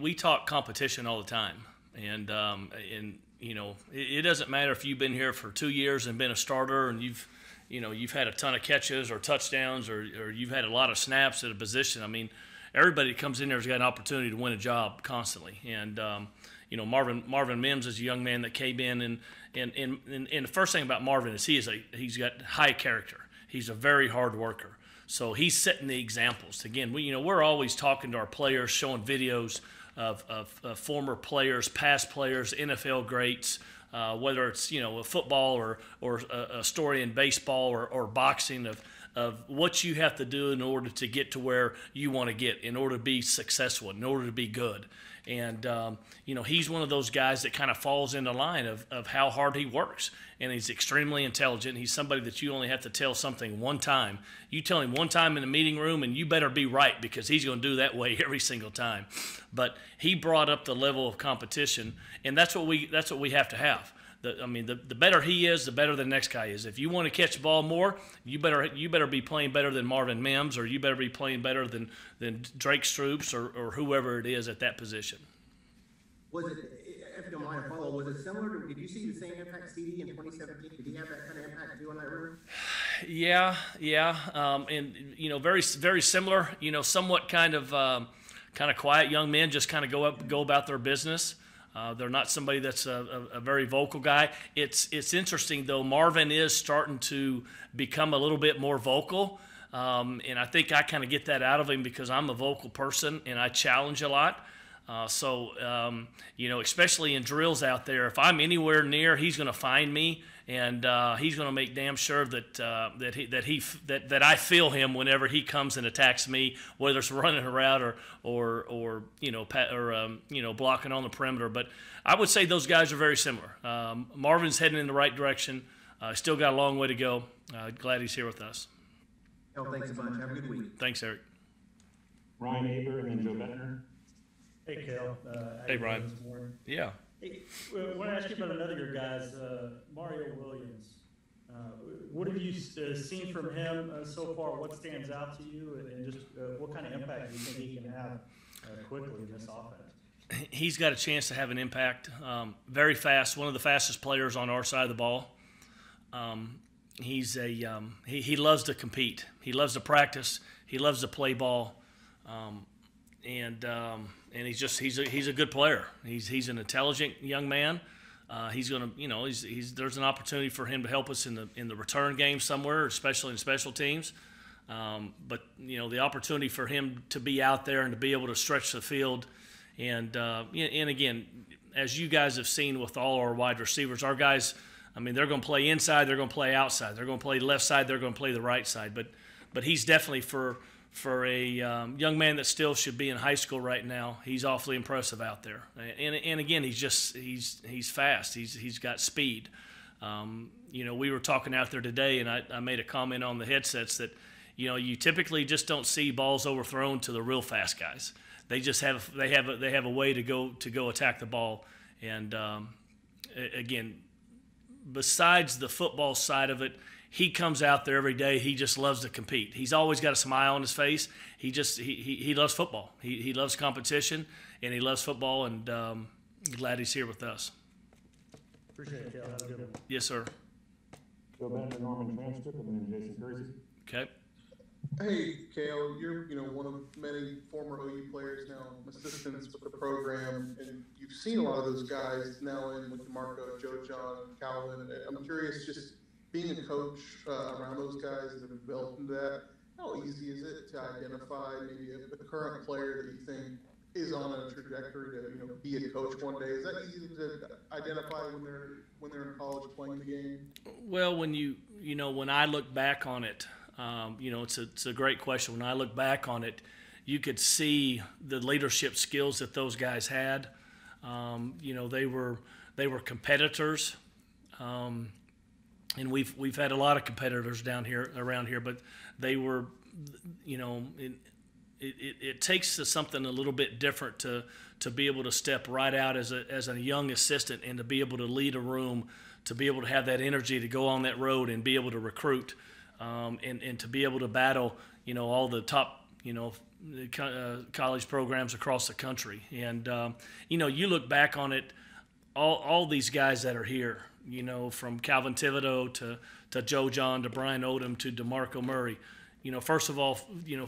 we talk competition all the time, and um, and you know it, it, doesn't matter if you've been here for two years and been a starter and you've you know you've had a ton of catches or touchdowns or, or you've had a lot of snaps at a position. I mean, everybody that comes in there has got an opportunity to win a job constantly, and um, you know Marvin Marvin Mims is a young man that came in and and, and and and the first thing about Marvin is he is a he's got high character. He's a very hard worker. So he's setting the examples. Again, we you know we're always talking to our players, showing videos of, of, of former players, past players, NFL greats. Uh, whether it's you know a football or or a, a story in baseball or, or boxing of of what you have to do in order to get to where you want to get, in order to be successful, in order to be good. And, um, you know, he's one of those guys that kind of falls in the line of, of how hard he works. And he's extremely intelligent. He's somebody that you only have to tell something one time. You tell him one time in the meeting room, and you better be right because he's going to do that way every single time. But he brought up the level of competition, and that's what we, that's what we have to have. The, I mean, the, the better he is, the better the next guy is. If you want to catch the ball more, you better you better be playing better than Marvin Mims, or you better be playing better than than Drake Stoops, or, or whoever it is at that position. Was it, if you don't mind follow, was it similar to? Did you see the same impact CeeDee in 2017? Did he have that kind of impact too on that river? Yeah, yeah, um, and you know, very very similar. You know, somewhat kind of um, kind of quiet young men, just kind of go up go about their business. Uh, they're not somebody that's a, a, a, very vocal guy. It's it's interesting though. Marvin is starting to become a little bit more vocal, um, and I think I kind of get that out of him because I'm a vocal person and I challenge a lot. Uh, so um, you know, especially in drills out there, if I'm anywhere near, he's going to find me and uh, he's going to make damn sure that uh, that he that he that, that I feel him whenever he comes and attacks me, whether it's running around or or or you know or um, you know blocking on the perimeter. But I would say those guys are very similar. Um, Marvin's heading in the right direction. Uh, still got a long way to go. Uh, glad he's here with us. Oh, thanks a bunch. Have a good week. Thanks, Eric. Ryan Aber and then Joe Bettner. Hey, Cal. Uh, hey, Brian. Yeah. Hey, I want to ask you about another of your guys, uh, Mario Williams. Uh, what have you uh, seen from him uh, so far? What stands out to you, and just uh, what kind of impact do you think he can have uh, quickly in this offense? He's got a chance to have an impact. Um, very fast, one of the fastest players on our side of the ball. Um, he's a um, he, he loves to compete. He loves to practice. He loves to play ball. Um, and um, and he's just he's a, he's a good player. He's he's an intelligent young man. Uh, he's gonna you know he's, he's there's an opportunity for him to help us in the in the return game somewhere, especially in special teams. Um, but you know the opportunity for him to be out there and to be able to stretch the field, and uh, and again, as you guys have seen with all our wide receivers, our guys, I mean they're going to play inside, they're going to play outside, they're going to play left side, they're going to play the right side. But but he's definitely for for a um, young man that still should be in high school right now, he's awfully impressive out there. And, and again, he's just he's he's fast. He's he's got speed. Um, you know, we were talking out there today, and I, I made a comment on the headsets that you know you typically just don't see balls overthrown to the real fast guys. They just have they have a, they have a way to go to go attack the ball. And um, again, besides the football side of it he comes out there every day. He just loves to compete. He's always got a smile on his face. He just he, he, he loves football. He, he loves competition and he loves football. And um, glad he's here with us. Appreciate it, Cal. Have a good one. Yes, sir. Go back to Norman Transcript and then Jason Kersey. Okay. Hey, Cale, you're you know one of many former OU players now, assistants with the program, and you've seen a lot of those guys now in with Marco, Joe Jon, Calvin. I'm curious, just being a coach uh, around those guys that have built into that, how easy is it to identify maybe a, a, current player that you think is on a trajectory to you know be a coach one day? Is that easy to identify when they're when they're in college playing the game? Well, when you you know when I look back on it, um, you know it's a it's a great question. When I look back on it, you could see the leadership skills that those guys had. Um, you know they were they were competitors. Um, and we've we've had a lot of competitors down here around here, but they were, you know, it, it, it takes something a little bit different to to be able to step right out as a as a young assistant and to be able to lead a room, to be able to have that energy to go on that road and be able to recruit, um, and and to be able to battle, you know, all the top, you know, uh, college programs across the country. And um, you know, you look back on it, all all these guys that are here, you know, from Calvin Thibodeaux to to Joe Jon to Brian Odom to DeMarco Murray. You know, first of all, you know,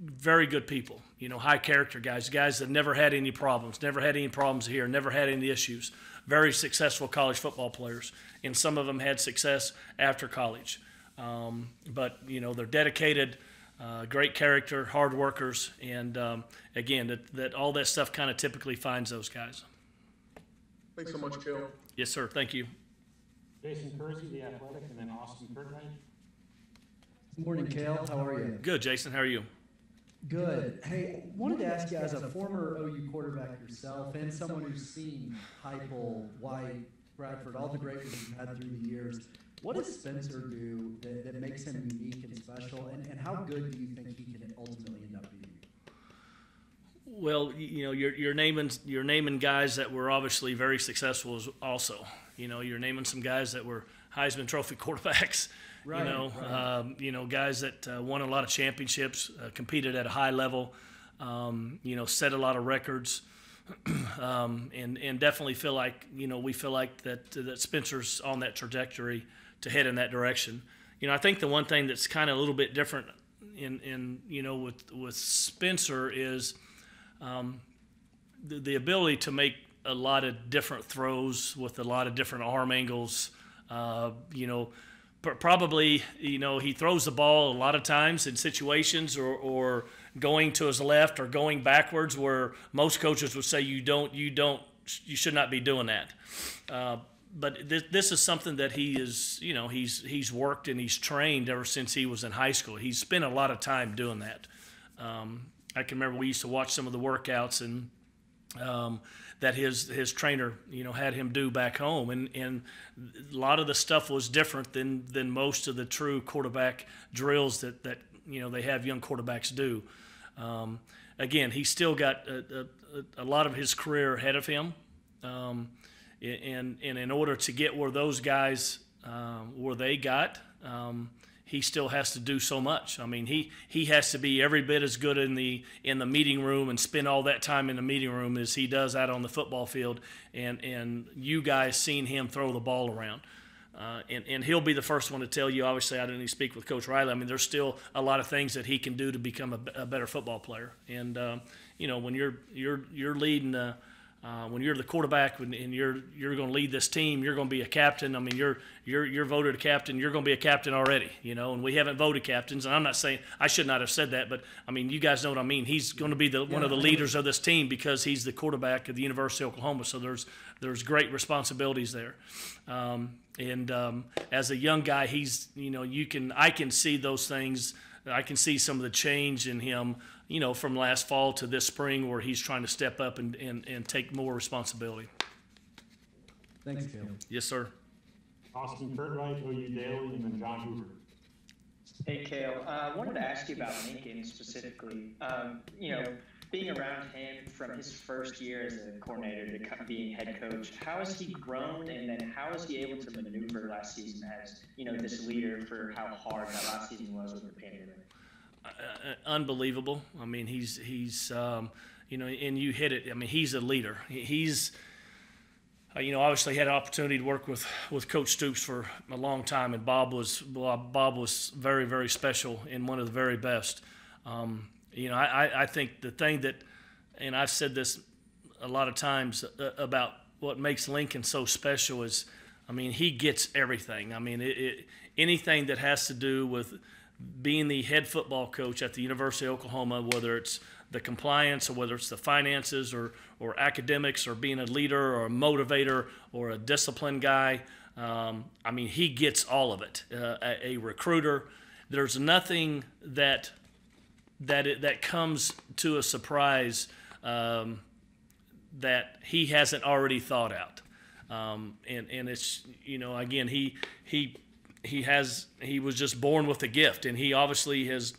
very good people. You know, high character guys, guys that never had any problems, never had any problems here, never had any issues. Very successful college football players, and some of them had success after college. Um, but you know, they're dedicated, uh, great character, hard workers, and um, again, that, that all that stuff kind of typically finds those guys. Thanks so much, Cale. Yes, sir. Thank you. Jason Kersey, The Athletic, and then Austin Curtright. Morning, Cale. How are you? Good, Jason. How are you? Good. Hey, wanted to ask you, as a former OU quarterback yourself and someone who's seen Heupel, White, Bradford, all the great ones you've had through the years, what does Spencer do that, that makes him unique and special, and, and how good do you think he can ultimately end up being? Well, you know, you're, you're naming you're naming guys that were obviously very successful as also. You know, you're naming some guys that were Heisman Trophy quarterbacks. Right, you know, right. um, you know, guys that uh, won a lot of championships, uh, competed at a high level. Um, you know, set a lot of records, um, and and definitely feel like you know we feel like that that Spencer's on that trajectory to head in that direction. You know, I think the one thing that's kind of a little bit different in in you know with with Spencer is um, the, the ability to make a lot of different throws with a lot of different arm angles. Uh, you know, pr- probably you know he throws the ball a lot of times in situations or, or going to his left or going backwards where most coaches would say you don't you don't you should not be doing that. Uh, but this, this is something that he is you know he's he's worked and he's trained ever since he was in high school. He's spent a lot of time doing that. Um, I can remember we used to watch some of the workouts and um, that his his trainer you know had him do back home, and and a lot of the stuff was different than than most of the true quarterback drills that that you know they have young quarterbacks do. Um, again, he's still got a, a, a lot of his career ahead of him, um, and and in order to get where those guys um, where they got. He still has to do so much. I mean, he he has to be every bit as good in the in the meeting room and spend all that time in the meeting room as he does out on the football field. And and you guys seen him throw the ball around. Uh, and, and he'll be the first one to tell you. Obviously, I didn't speak with Coach Riley. I mean, there's still a lot of things that he can do to become a, a better football player. And um, you know, when you're you're you're leading, uh, uh, when you're the quarterback and and you're you're going to lead this team, you're going to be a captain. I mean, you're you're you're voted a captain. You're going to be a captain already. You know, and we haven't voted captains. And I'm not saying I should not have said that, but I mean, you guys know what I mean. He's going to be the one of the leaders of this team because he's the quarterback of the University of Oklahoma. So there's there's great responsibilities there. Um, and um, as a young guy, he's you know you can I can see those things. I can see some of the change in him, you know, from last fall to this spring, where he's trying to step up and, and, and take more responsibility. Thanks, Cale. Yes, sir. Austin Curtright, OU Daily, and then John Hoover. Hey, Cale. Uh, I wanted to ask you about Lincoln specifically. Um, you know, being around him from his first year as a coordinator to being head coach, how has he grown, and then how is he able to maneuver last season as you know this leader for how hard that last season was with the pandemic? Uh, unbelievable. I mean, he's he's um, you know, and you hit it. I mean, he's a leader. He's uh, you know, obviously had an opportunity to work with, with Coach Stoops for a long time, and Bob was Bob was very very special and one of the very best. Um, you know, I, I- I think the thing that, and I've said this a lot of times uh, about what makes Lincoln so special is, I mean, he gets everything. I mean, it, it, anything that has to do with being the head football coach at the University of Oklahoma, whether it's the compliance or whether it's the finances or, or academics or being a leader or a motivator or a discipline guy. Um, I mean, he gets all of it. Uh, a, a recruiter. There's nothing that that it, that comes to a surprise um, that he hasn't already thought out. Um, and and it's you know again he he he has he was just born with a gift, and he obviously has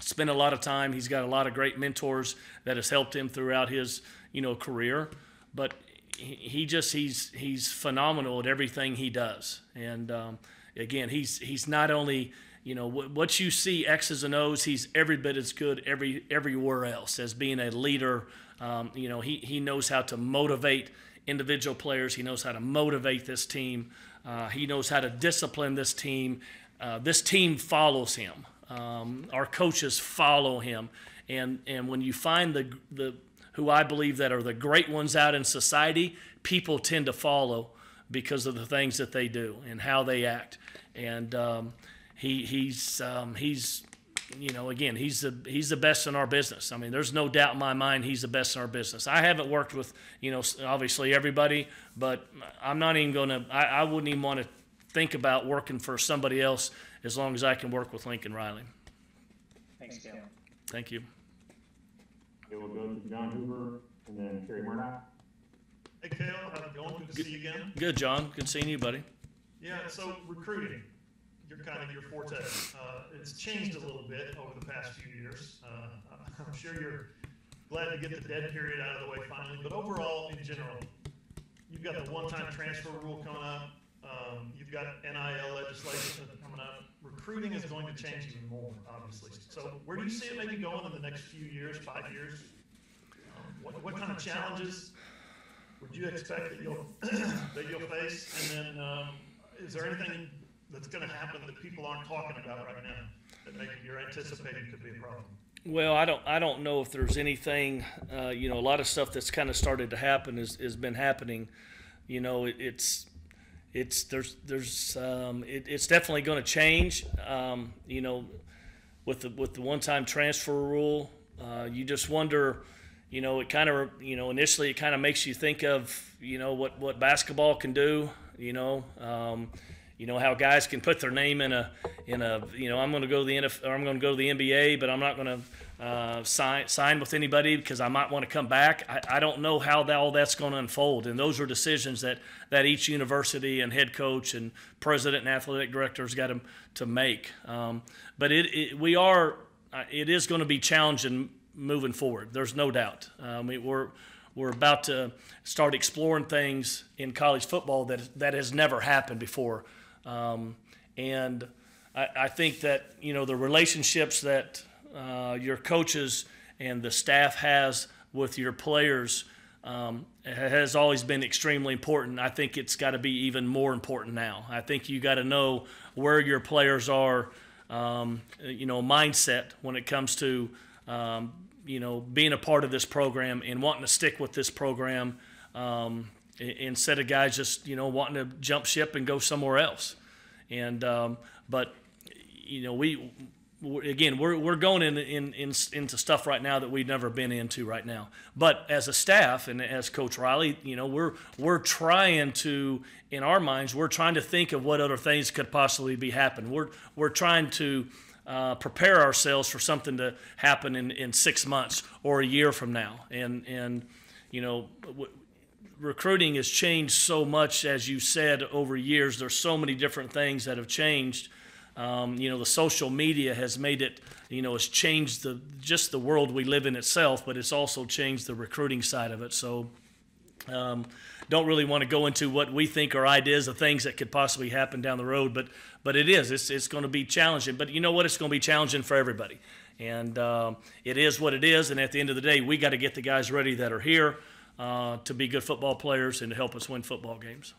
spent a lot of time. He's got a lot of great mentors that has helped him throughout his you know career, but he, just he's he's phenomenal at everything he does. And um, again, he's he's not only you know, what, what you see X's and O's, he's every bit as good every everywhere else as being a leader. Um, you know, he, he knows how to motivate individual players. He knows how to motivate this team. Uh, he knows how to discipline this team. Uh, this team follows him. Um, our coaches follow him, and and when you find the the who I believe that are the great ones out in society, people tend to follow because of the things that they do and how they act. And um, he he's um, he's you know again he's the he's the best in our business. I mean, there's no doubt in my mind he's the best in our business. I haven't worked with you know obviously everybody, but I'm not even going to. I, I wouldn't even want to think about working for somebody else as long as I can work with Lincoln Riley. Thanks, Cale. Thank you. It will go to John Hoover and then Kerry Murdoch. Hey, Cale, how's it going? Good to see you again. Good, John. Good seeing you, buddy. Yeah, so recruiting, you're kind of your forte. Uh, it's changed a little bit over the past few years. Uh, I'm sure you're glad to get the dead period out of the way finally, but overall, in general, you've got the one-time transfer rule coming up. Um, you've got NIL legislation coming up. Recruiting is going to change even more, obviously. So where do you see it maybe going in the next few years, five years? Um, what, what kind of challenges would you expect that you'll that you'll face? And then, um, is there anything that's going to happen that people aren't talking about right now that maybe you're anticipating could be a problem? Well, I don't. I don't know if there's anything. Uh, you know, a lot of stuff that's kind of started to happen is has been happening. You know, it, it's it's there's there's um, it, it's definitely going to change. Um, you know, with the with the one-time transfer rule, uh, you just wonder. You know, it kind of you know initially it kind of makes you think of you know what what basketball can do. You know. Um, you know how guys can put their name in a in a you know I'm going to go to the NFL or I'm going to go to the NBA, but I'm not going to uh, sign sign with anybody because I might want to come back. I, I don't know how that, all that's going to unfold, and those are decisions that that each university and head coach and president and athletic director's got to to make. Um, but it, it we are uh, it is going to be challenging moving forward. There's no doubt. Um, we, we're we're about to start exploring things in college football that that has never happened before. Um, and I, I, think that you know the relationships that uh, your coaches and the staff has with your players um, has always been extremely important. I think it's got to be even more important now. I think you got to know where your players are, um, you know, mindset when it comes to um, you know being a part of this program and wanting to stick with this program um, instead of guys just you know wanting to jump ship and go somewhere else. And um, but you know we again we're, we're going in, in, in, into stuff right now that we've never been into right now. But as a staff and as Coach Riley, you know we're we're trying to in our minds we're trying to think of what other things could possibly be happening. We're we're trying to uh, prepare ourselves for something to happen in, in six months or a year from now. And and you know recruiting has changed so much, as you said, over years. There's so many different things that have changed. Um, you know, the social media has made it, you know, has changed the just the world we live in itself, but it's also changed the recruiting side of it. So, um, don't really want to go into what we think are ideas of things that could possibly happen down the road, but but it is. It's it's going to be challenging. But you know what? It's going to be challenging for everybody, and um, it is what it is. And at the end of the day, we got to get the guys ready that are here uh, to be good football players and to help us win football games.